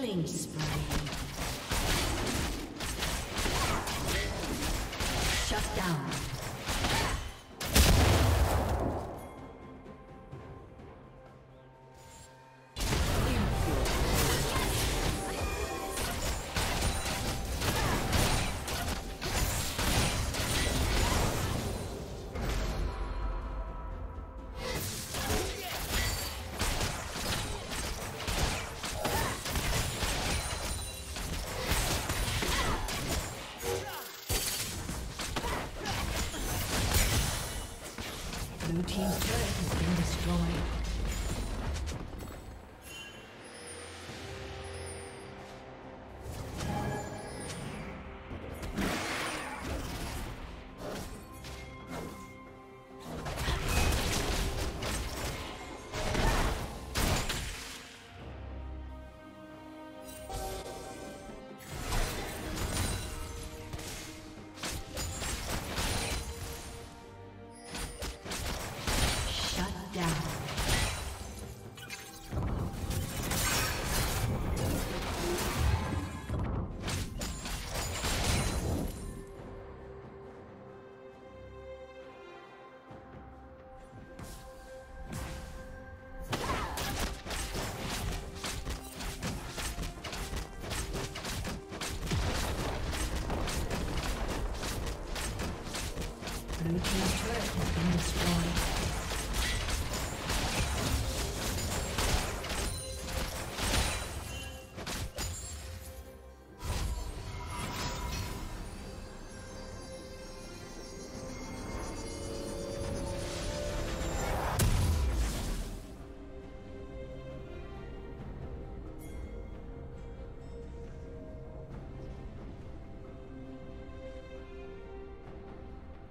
Killing spree.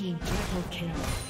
Team triple kill.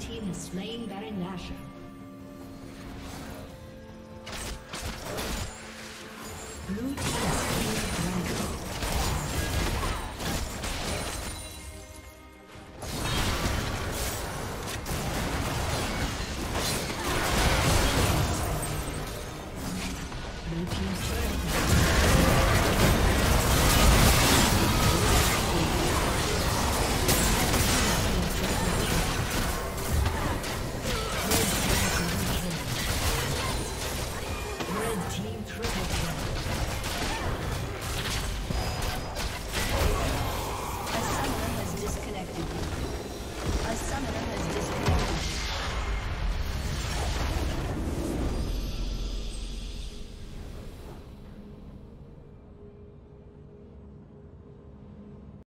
Team has slain Baron Nashor. Blue team